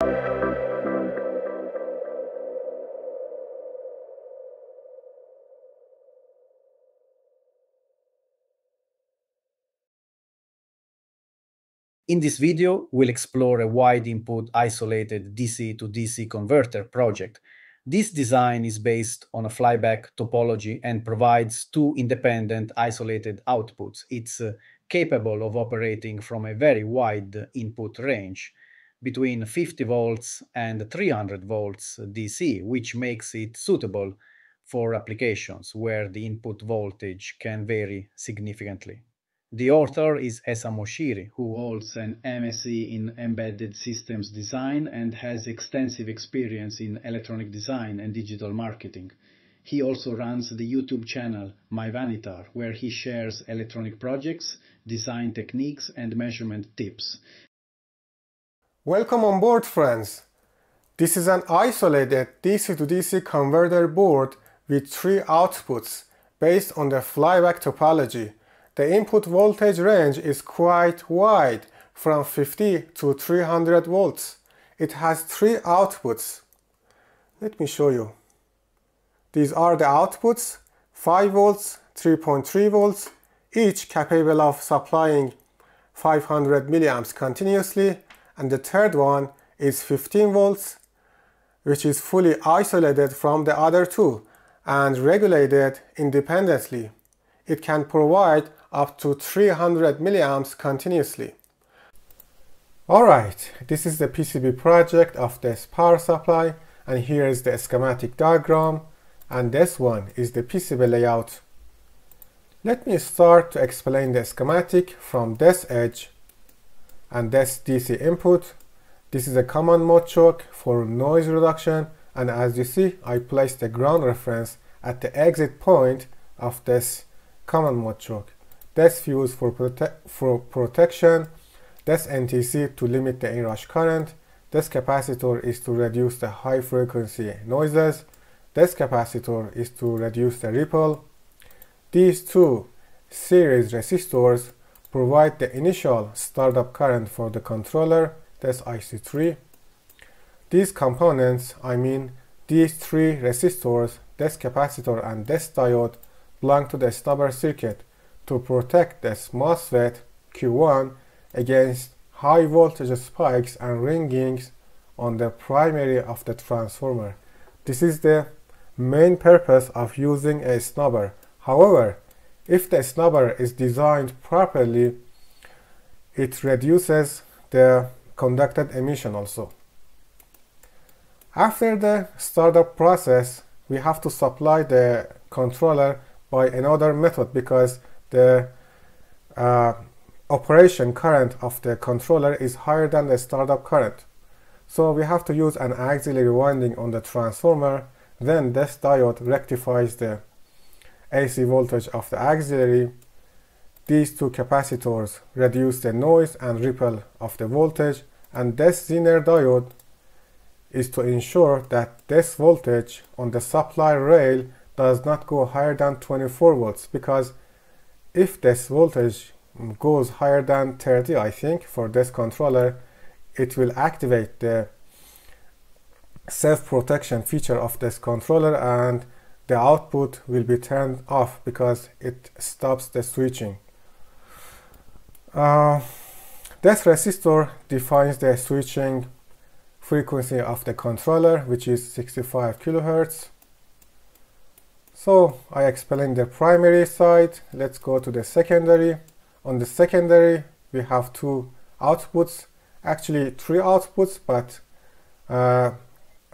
In this video, we'll explore a wide input isolated DC to DC converter project. This design is based on a flyback topology and provides two independent isolated outputs. It's uh, capable of operating from a very wide input range between 50 volts and 300 volts DC, which makes it suitable for applications where the input voltage can vary significantly. The author is Hesam Moshiri, who holds an MSc in Embedded Systems Design and has extensive experience in electronic design and digital marketing. He also runs the YouTube channel MyVanitar, where he shares electronic projects, design techniques, and measurement tips. Welcome on board, friends! This is an isolated DC to DC converter board with three outputs based on the flyback topology the input voltage range is quite wide from 50 to 300 volts. It has three outputs. Let me show you. These are the outputs 5 volts, 3.3 volts, each capable of supplying 500 milliamps continuously, and the third one is 15 volts, which is fully isolated from the other two and regulated independently. It can provide up to 300 milliamps continuously. Alright, this is the PCB project of this power supply and here is the schematic diagram and this one is the PCB layout. Let me start to explain the schematic from this edge and this DC input. This is a common mode choke for noise reduction and as you see I placed the ground reference at the exit point of this common mode choke. That's fuse for, prote for protection. That's NTC to limit the inrush current. This capacitor is to reduce the high frequency noises. This capacitor is to reduce the ripple. These two series resistors provide the initial startup current for the controller, that's IC3. These components, I mean these three resistors, this capacitor and this diode belong to the snubber circuit to protect the MOSFET Q1 against high voltage spikes and ringings on the primary of the transformer. This is the main purpose of using a snubber. However, if the snubber is designed properly, it reduces the conducted emission also. After the startup process, we have to supply the controller by another method because the uh, operation current of the controller is higher than the startup current. So we have to use an auxiliary winding on the transformer. Then this diode rectifies the AC voltage of the auxiliary. These two capacitors reduce the noise and ripple of the voltage and this Zener diode is to ensure that this voltage on the supply rail does not go higher than 24 volts because if this voltage goes higher than 30 I think for this controller it will activate the self-protection feature of this controller and the output will be turned off because it stops the switching. Uh, this resistor defines the switching frequency of the controller which is 65 kilohertz so I explained the primary side. Let's go to the secondary. On the secondary, we have two outputs, actually three outputs, but uh,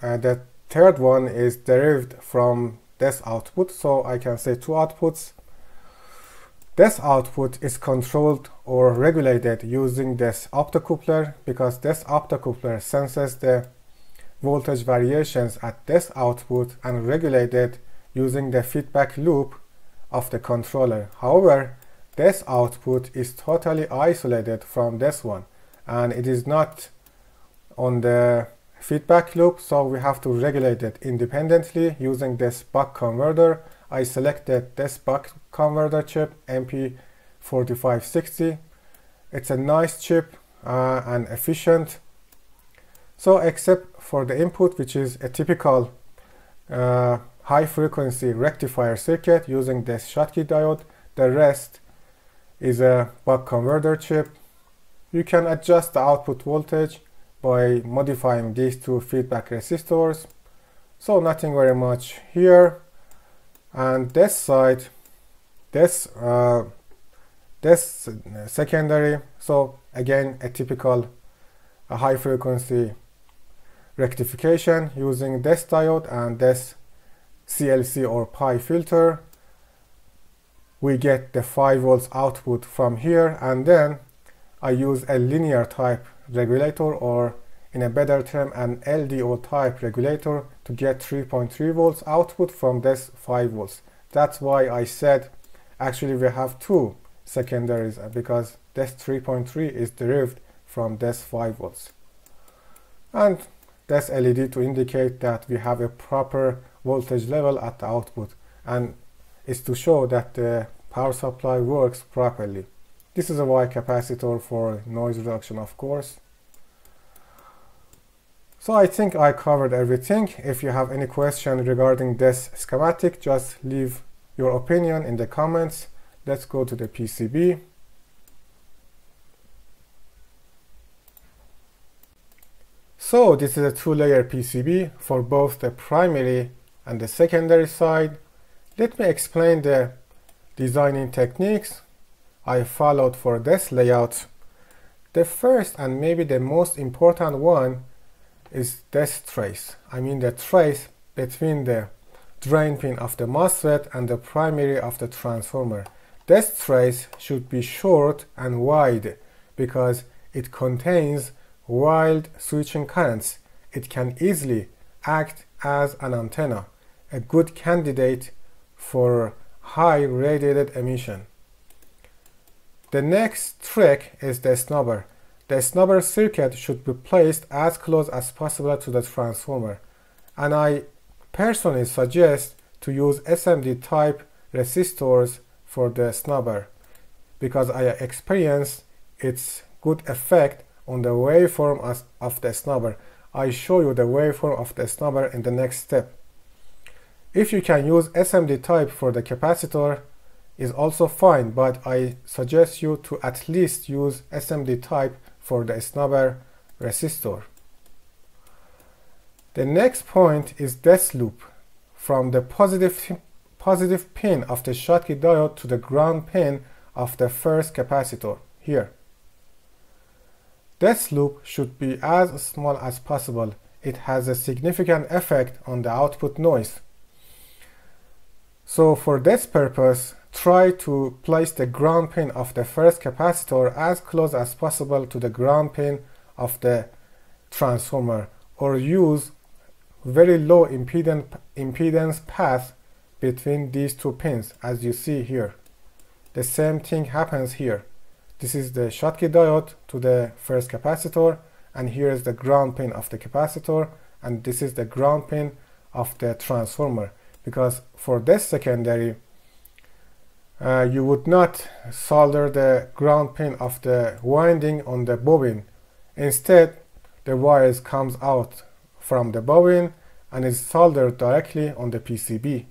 uh, the third one is derived from this output. So I can say two outputs. This output is controlled or regulated using this optocoupler because this optocoupler senses the voltage variations at this output and regulated using the feedback loop of the controller. However, this output is totally isolated from this one and it is not on the feedback loop so we have to regulate it independently using this buck converter. I selected this buck converter chip MP4560. It's a nice chip uh, and efficient So except for the input, which is a typical uh, high frequency rectifier circuit using this Schottky diode, the rest is a buck converter chip. You can adjust the output voltage by modifying these two feedback resistors. So nothing very much here. And this side, this uh, this secondary. So again, a typical high frequency rectification using this diode and this CLC or pi filter we get the 5 volts output from here and then I use a linear type regulator or in a better term an LDO type regulator to get 3.3 volts output from this 5 volts that's why I said actually we have two secondaries uh, because this 3.3 is derived from this 5 volts and this LED to indicate that we have a proper voltage level at the output and is to show that the power supply works properly. This is a Y capacitor for noise reduction of course. So I think I covered everything. If you have any question regarding this schematic, just leave your opinion in the comments. Let's go to the PCB. So this is a two-layer PCB for both the primary and the secondary side. Let me explain the designing techniques I followed for this layout. The first and maybe the most important one is this trace. I mean the trace between the drain pin of the MOSFET and the primary of the transformer. This trace should be short and wide because it contains wild switching currents. It can easily act as an antenna, a good candidate for high radiated emission. The next trick is the snubber. The snubber circuit should be placed as close as possible to the transformer and I personally suggest to use SMD type resistors for the snubber because I experienced its good effect on the waveform of the snubber. I show you the waveform of the snubber in the next step. If you can use SMD type for the capacitor is also fine, but I suggest you to at least use SMD type for the snubber resistor. The next point is this loop from the positive, positive pin of the Schottky diode to the ground pin of the first capacitor here. This loop should be as small as possible. It has a significant effect on the output noise. So for this purpose, try to place the ground pin of the first capacitor as close as possible to the ground pin of the transformer or use very low impedance, impedance path between these two pins as you see here. The same thing happens here. This is the Schottky diode to the first capacitor and here is the ground pin of the capacitor and this is the ground pin of the transformer because for this secondary uh, you would not solder the ground pin of the winding on the bobbin instead the wires comes out from the bobbin and is soldered directly on the PCB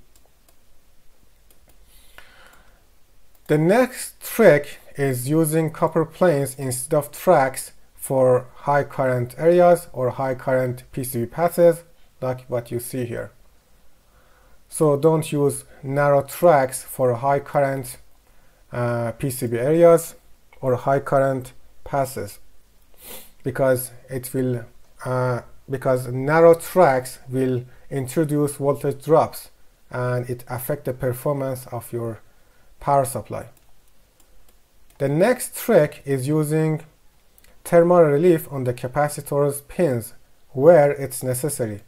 the next trick is using copper planes instead of tracks for high current areas or high current PCB passes like what you see here so don't use narrow tracks for high current uh, PCB areas or high current passes because it will uh, because narrow tracks will introduce voltage drops and it affect the performance of your power supply. The next trick is using thermal relief on the capacitor's pins where it's necessary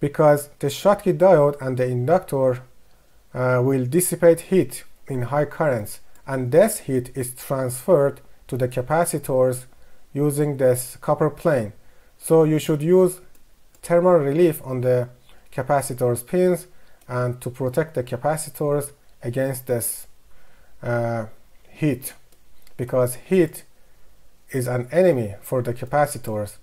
because the Schottky diode and the inductor uh, will dissipate heat in high currents and this heat is transferred to the capacitors using this copper plane. So you should use thermal relief on the capacitor's pins and to protect the capacitors against this uh, heat because heat is an enemy for the capacitors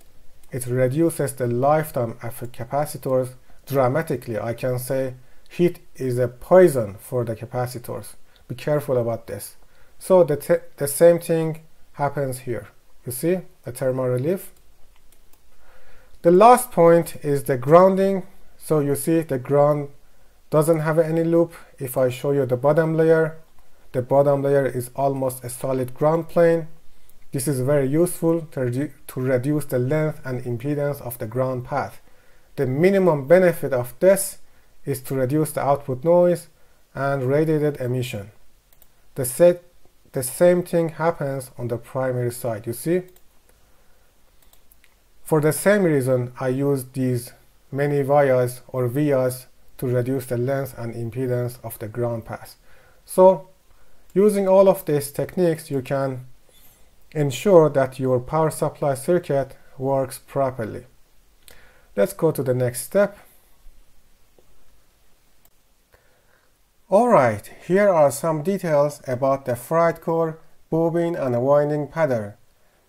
it reduces the lifetime of capacitors dramatically. I can say heat is a poison for the capacitors. Be careful about this. So the, the same thing happens here. You see the thermal relief. The last point is the grounding. So you see the ground doesn't have any loop. If I show you the bottom layer, the bottom layer is almost a solid ground plane. This is very useful to, to reduce the length and impedance of the ground path. The minimum benefit of this is to reduce the output noise and radiated emission. The, set, the same thing happens on the primary side, you see? For the same reason, I use these many vias or vias to reduce the length and impedance of the ground path. So using all of these techniques, you can ensure that your power supply circuit works properly. Let's go to the next step. Alright, here are some details about the ferrite core, bobbin and winding pattern.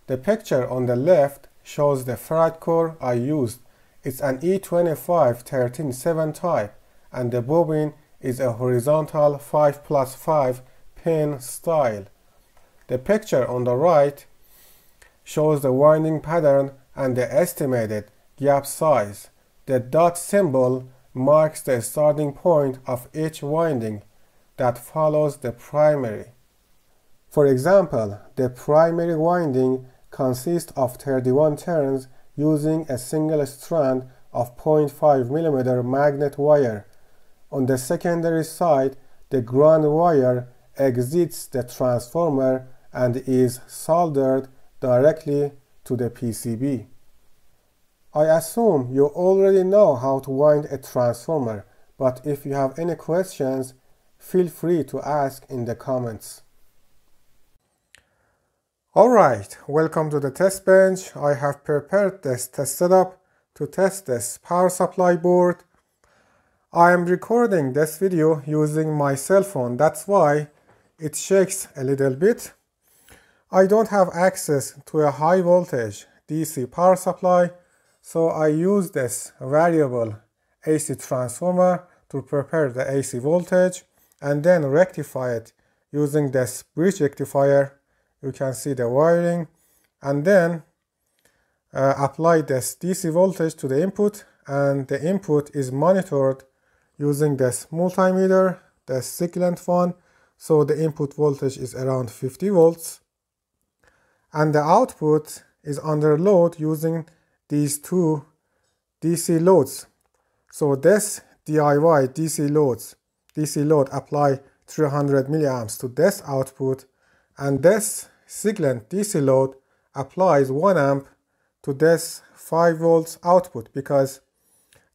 The picture on the left shows the ferrite core I used. It's an E25 type and the bobbin is a horizontal 5 plus 5 pin style. The picture on the right shows the winding pattern and the estimated gap size. The dot symbol marks the starting point of each winding that follows the primary. For example, the primary winding consists of 31 turns using a single strand of 0.5 mm magnet wire on the secondary side, the ground wire exits the transformer and is soldered directly to the PCB. I assume you already know how to wind a transformer, but if you have any questions, feel free to ask in the comments. Alright, welcome to the test bench. I have prepared this test setup to test this power supply board I am recording this video using my cell phone, that's why it shakes a little bit. I don't have access to a high voltage DC power supply, so I use this variable AC transformer to prepare the AC voltage and then rectify it using this bridge rectifier. You can see the wiring and then uh, apply this DC voltage to the input and the input is monitored using this multimeter, the Siglent one. So the input voltage is around 50 volts. And the output is under load using these two DC loads. So this DIY DC loads, DC load apply 300 milliamps to this output and this Siglent DC load applies 1 amp to this 5 volts output because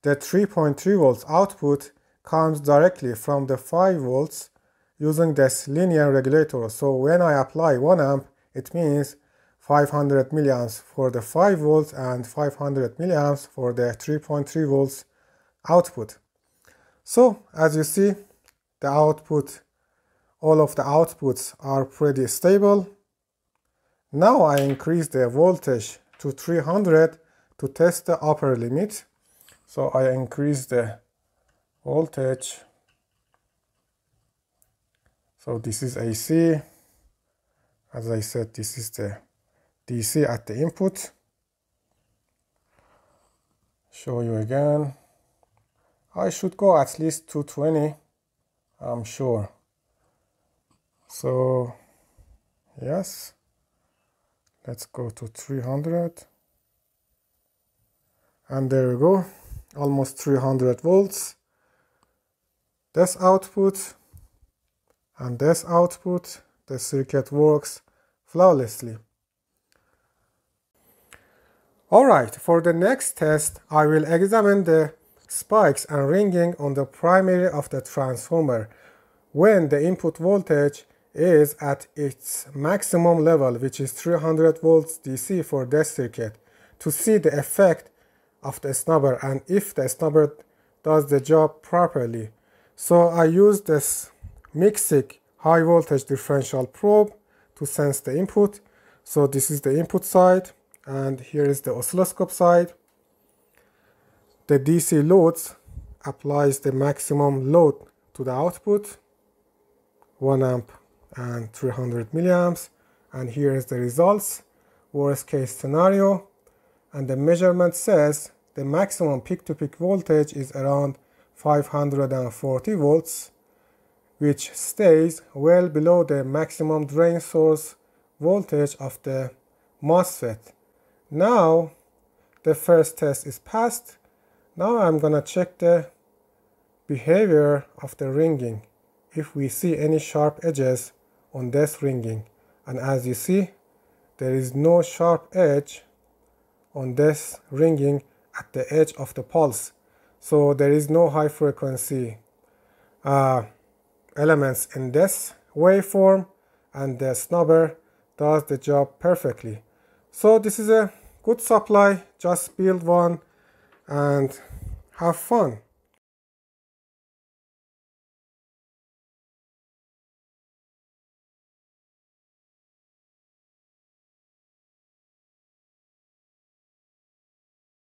the 3.3 volts output comes directly from the 5 volts using this linear regulator. So when I apply 1 amp, it means 500 milliamps for the 5 volts and 500 milliamps for the 3.3 volts output. So as you see, the output, all of the outputs are pretty stable. Now I increase the voltage to 300 to test the upper limit. So I increase the voltage. So this is AC. As I said, this is the DC at the input. Show you again. I should go at least 220, I'm sure. So, yes, let's go to 300. And there we go, almost 300 volts this output and this output, the circuit works flawlessly. Alright, for the next test, I will examine the spikes and ringing on the primary of the transformer when the input voltage is at its maximum level, which is 300 volts DC for this circuit, to see the effect of the snubber and if the snubber does the job properly. So I use this Micsig high voltage differential probe to sense the input. So this is the input side and here is the oscilloscope side. The DC loads applies the maximum load to the output 1 amp and 300 milliamps and here is the results worst case scenario and the measurement says the maximum peak-to-peak -peak voltage is around 540 volts which stays well below the maximum drain source voltage of the MOSFET. Now the first test is passed. Now I'm gonna check the behavior of the ringing if we see any sharp edges on this ringing. And as you see there is no sharp edge on this ringing at the edge of the pulse. So there is no high frequency uh, elements in this waveform and the snubber does the job perfectly. So this is a good supply just build one and have fun